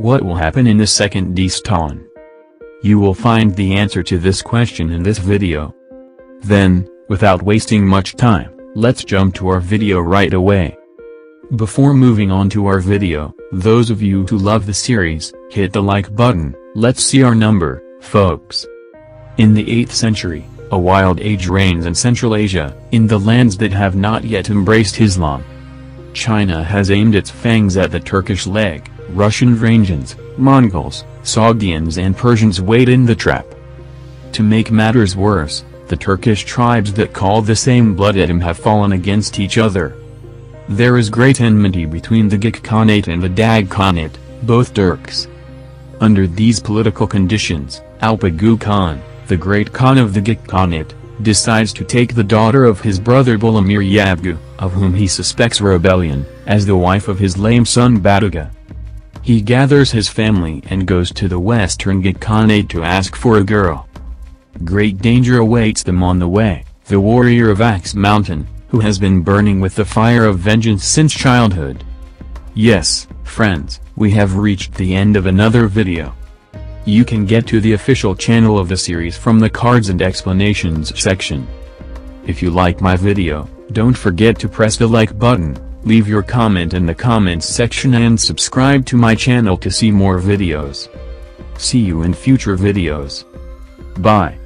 What will happen in the second Destan? You will find the answer to this question in this video. Then, without wasting much time, let's jump to our video right away. Before moving on to our video, those of you who love the series, hit the like button, let's see our number, folks. In the 8th century, a wild age reigns in Central Asia, in the lands that have not yet embraced Islam. China has aimed its fangs at the Turkish leg, Russian Varangians, Mongols, Sogdians and Persians wait in the trap. To make matters worse, the Turkish tribes that call the same blood at him have fallen against each other. There is great enmity between the Gök Khanate and the Dag Khanate, both Turks. Under these political conditions, Alpagu Khan, the great Khan of the Gök Khanate, decides to take the daughter of his brother Bulamir Yavgu, of whom he suspects rebellion, as the wife of his lame son Batuga. He gathers his family and goes to the western Gök Khanate to ask for a girl. Great danger awaits them on the way, the warrior of Axe Mountain, who has been burning with the fire of vengeance since childhood. Yes, friends, we have reached the end of another video. You can get to the official channel of the series from the cards and explanations section. If you like my video, don't forget to press the like button, leave your comment in the comments section and subscribe to my channel to see more videos. See you in future videos. Bye.